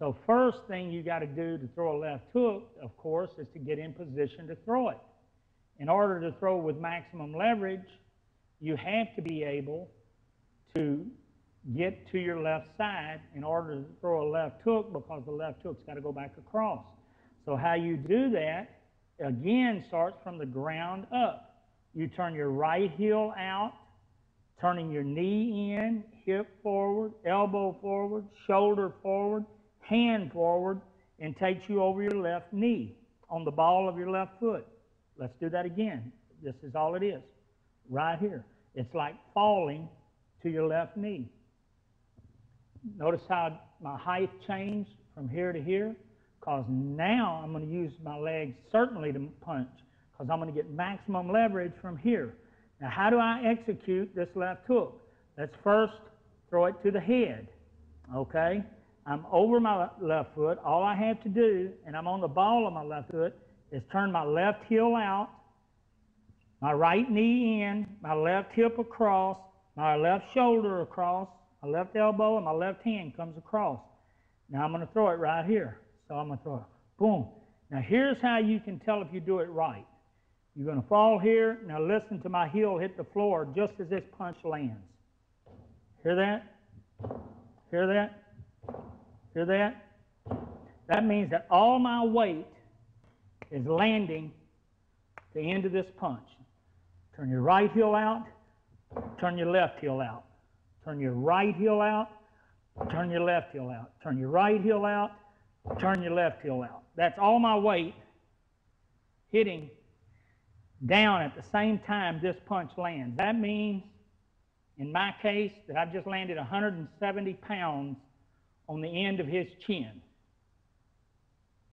So first thing you got to do to throw a left hook, of course, is to get in position to throw it. In order to throw with maximum leverage, you have to be able to get to your left side in order to throw a left hook because the left hook's got to go back across. So how you do that, again, starts from the ground up. You turn your right heel out, turning your knee in, hip forward, elbow forward, shoulder forward, hand forward, and takes you over your left knee on the ball of your left foot. Let's do that again. This is all it is, right here. It's like falling to your left knee. Notice how my height changed from here to here? Because now I'm going to use my legs certainly to punch because I'm going to get maximum leverage from here. Now, how do I execute this left hook? Let's first throw it to the head, okay? I'm over my left foot. All I have to do, and I'm on the ball of my left foot, is turn my left heel out, my right knee in, my left hip across, my left shoulder across, my left elbow and my left hand comes across. Now I'm going to throw it right here. So I'm going to throw it. Boom. Now here's how you can tell if you do it right. You're going to fall here. Now listen to my heel hit the floor just as this punch lands. Hear that? Hear that? Hear that? That means that all my weight is landing the end of this punch. Turn your right heel out, turn your left heel out. Turn your right heel out, turn your left heel out. Turn your right heel out, turn your left heel out. That's all my weight hitting down at the same time this punch lands. That means, in my case, that I've just landed 170 pounds on the end of his chin.